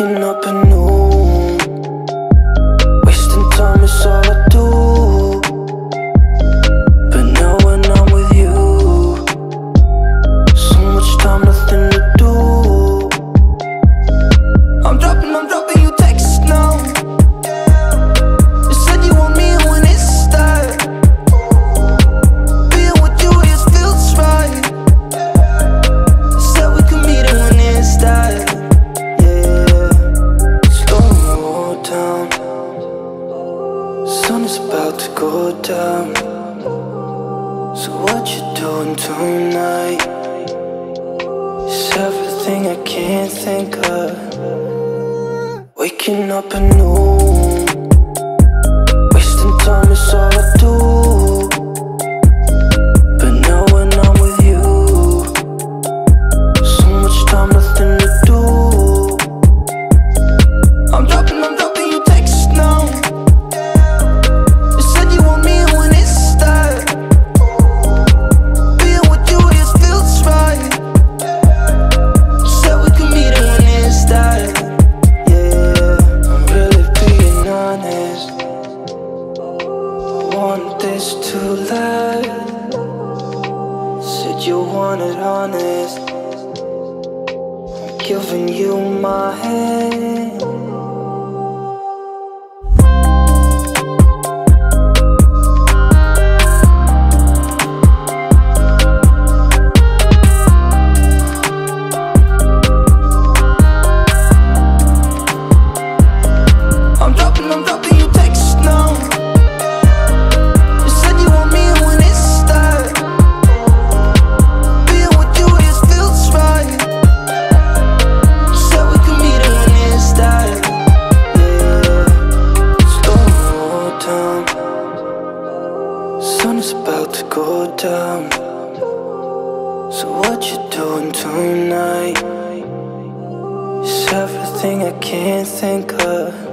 waking up at noon Wasting time is all I do. Sun is about to go down So what you doing tonight? It's everything I can't think of Waking up at noon It's too late. Said you wanted honest. I'm giving you my hand. to go down So what you doing tonight? It's everything I can't think of